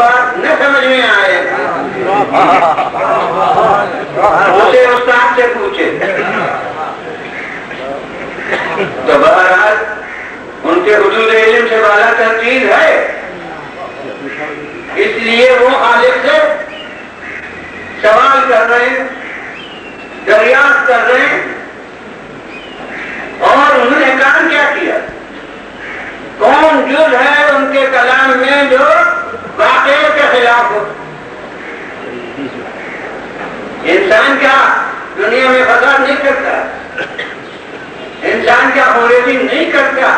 بات نہ سمجھ میں آئے۔ اسے استاد سے پوچھے۔ تو بہرحال ان کے حدود علم سے بالا تر چیز ہے۔ اس لیے وہ خالق سے سوال کر رہے ہیں، دریافت کر رہے ہیں۔ اور انہوں نے کام کیا کیا کون جز ہے ان کے کلام میں جو واقعے کے خلاف ہو انسان کیا دنیا میں فساد نہیں کرتا؟ انسان کیا خوریزی نہیں کرتا؟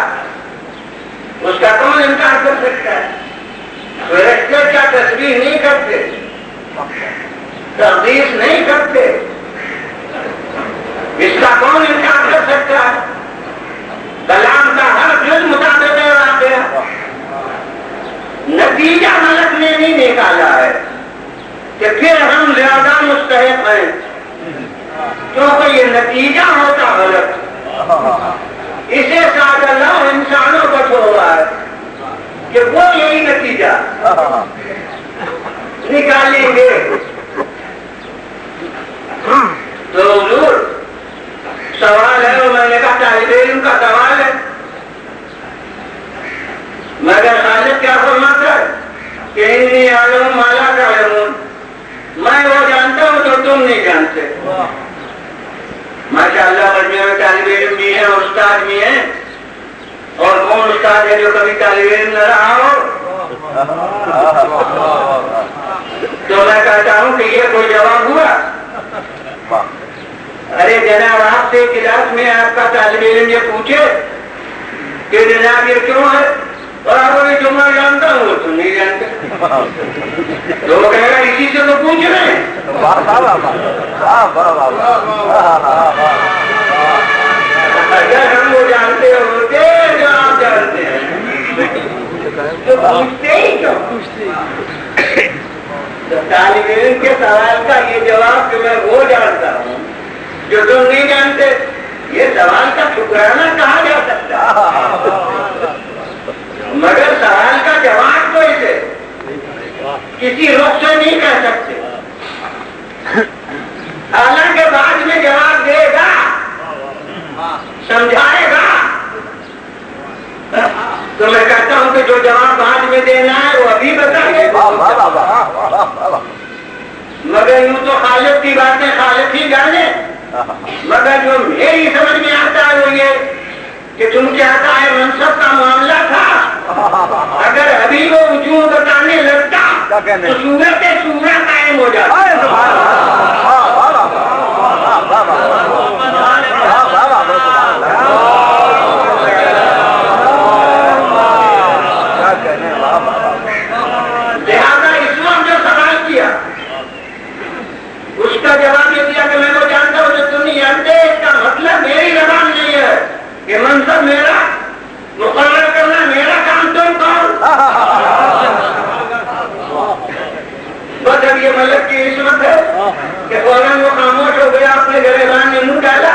اس کا کون انکار کر سکتا ہے؟ فرشتے کیا تصویر نہیں کرتے؟ تردیش نہیں کرتے؟ اس کا کون انکار کر سکتا ہے؟ کلام کا ہر جز مطابق ہے نتیجہ ملک نے نہیں نکالا ہے۔ کہ پھر ہم زیادہ مستحق ہیں۔ کیونکہ یہ نتیجہ ہوتا غلط۔ اسے ساتھ اللہ انسانوں کو چھوڑا ہے کہ وہ یہی نتیجہ۔ نکالیں گے۔ تو حضور، سوال ہے وہ میں نے کہا، طالب علم کا سوال ہے۔ مگر خالد کیا فرماتا ہے؟ کہ انی عالم مالا میں وہ جانتا ہوں جو تم نہیں جانتے۔ ماشاء اللہ مجمع میں طالب علم بھی ہیں اور استاد بھی ہیں۔ اور کون استاد ہے جو کبھی طالب علم نہ رہا ہو۔ تو میں کہتا ہوں کہ یہ کوئی جواب ہوا۔ ارے جناب آپ سے کلاس میں آپ کا طالب علم یہ پوچھے کہ جناب یہ کیوں ہے؟ اور ابھی جو میں جانتا ہوں وہ تو نہیں جانتے تو وہ کہے گا اسی سے تو پوچھ رہے ہیں اگر ہم وہ جانتے ہوتے جو آپ جانتے ہیں تو پوچھتے ہی کیوں تو طالب علم کے سوال کا یہ جواب کہ میں وہ جانتا ہوں جو تم نہیں جانتے یہ سوال کا شکرانہ کہا جا سکتا مگر سوال کا جواب تو اسے کسی رخ سے نہیں کہہ سکتے۔ حالانکہ بعد میں جواب دے گا سمجھائے گا۔ تو میں کہتا ہوں کہ جو جواب بعد میں دینا ہے وہ ابھی بتائیے۔ مگر یوں تو خالد کی باتیں خالد ہی جانے۔ مگر جو میری سمجھ میں آتا ہے وہ یہ کہ تم چاہتا ہے منصب کا معاملہ تھا اگر ابھی وہ وجوہ بتانے لگتا تو صورت سورہ قائم ہو جاتا لہذا اس وقت جو سوال کیا اس کا جواب یہ دیا کہ میں وہ جانتا ہوں جو تم نہیں جانتے اس کا مطلب میری زبان نہیں ہے کہ منصب میرا مقرر کرنا میرا کام تم کون بس اب یہ ملک کی عصمت ہے کہ فوراً وہ خاموش ہو گیا اپنے گریبان میں منہ ڈالا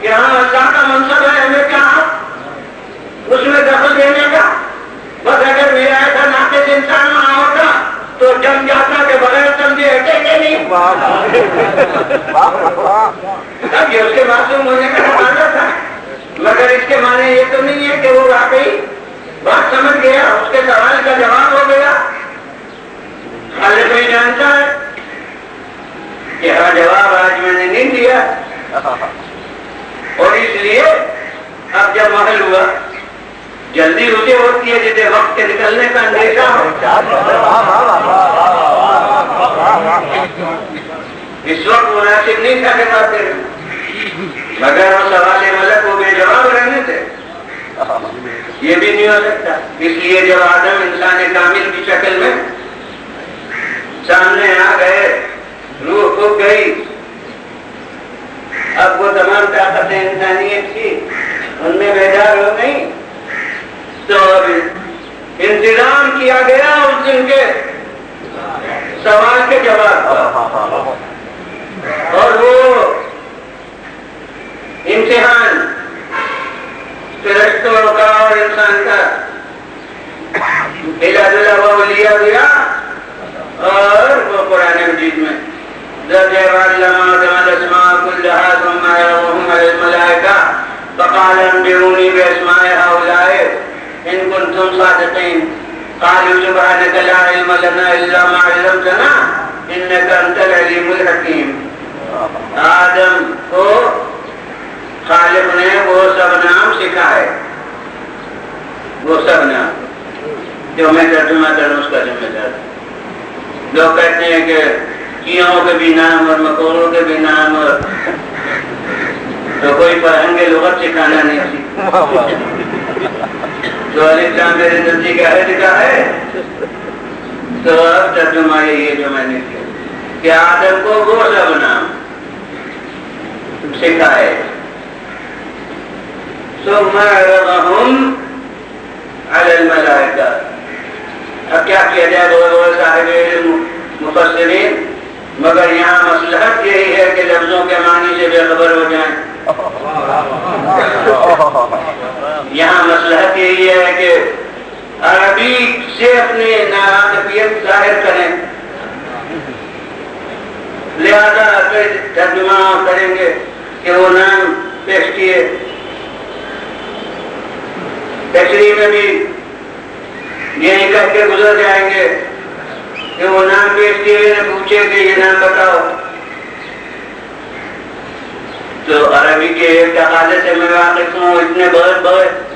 کہ ہاں اللہ کا منصب ہے ہمیں کیا اس میں دخل دینے کا بس اگر میرا ایسا ناقص انسان وہاں ہوتا تو جم جاتا کہ بغیر سمجھے ہٹیں گے نہیں۔ اب یہ اس کے معصوم ہونے کا سوال تھا۔ مگر اس کے معنی یہ تو نہیں ہے کہ وہ واقعی بات سمجھ گیا، اس کے سوال کا جواب ہو گیا۔ خالد نہیں جانتا ہے کہ ہاں جواب آج میں نے نہیں دیا۔ اور اس لیے اب جب محل ہوا جلدی اسے ہوتی ہے جسے وقت کے نکلنے کا اندیشہ اس وقت مناسب نہیں تھا کہ بات مگر وہ سوال ملک وہ بے جواب رہنے تھے یہ بھی نہیں ہو سکتا۔ اس لیے جب آدم انسان کامل کی شکل میں سامنے آ گئے، روح اٹھ گئی۔ اب وہ تمام طاقتیں انسانیت کی، ان میں بیدار ہو گئی تو انتظام کیا گیا اس دن کے سوال کے جواب کا اور وہ امتحان فرشتوں کا اور انسان کا اللہ وہ لیا گیا اور وہ قرآن مجید میں ذکر علم آدم الاسماء فقال انبئوني باسماء هؤلاء ان كنتم صادقين قالوا سبحانك لا علم لنا الا ما علمتنا انك انت العليم الحكيم. آدم کو خالق نے وہ سب نام سکھائے. وہ سب نام. جو میں ترجمہ کروں اس کا ذمہ دار لوگ کہتے ہیں کہ چیہوں کے بھی نام اور مکوروں کے بھی نام اور تو کوئی فرہنگ لغت سکھانا نہیں۔ سیکھا تو علی شاہ میرے نزدیک ہے لکھا ہے؟ تو اب ترجمہ یہی ہے جو میں نے کیا کہ آدم کو وہ سب نام سکھائے ثم عرضهم على الملائكة اب کیا کیا جائے؟ بہت بہت صاحب مفسرین، مگر یہاں مسلحت یہی ہے کہ لفظوں کے معنی سے بے خبر ہو جائیں۔ یہاں مسلحت یہی ہے کہ عربی سے اپنی ناراضیت ظاہر کریں۔ لہذا ترجمہ کریں گے کہ وہ نام پیش کیے۔ تشریح میں بھی یہی کر کے گزر جائیں گے کہ وہ نام پیش کیے پوچھے کہ یہ نام بتاؤ۔ تو عربی کے ایک تقاضے سے میں واقف ہوں اتنے بہت بہت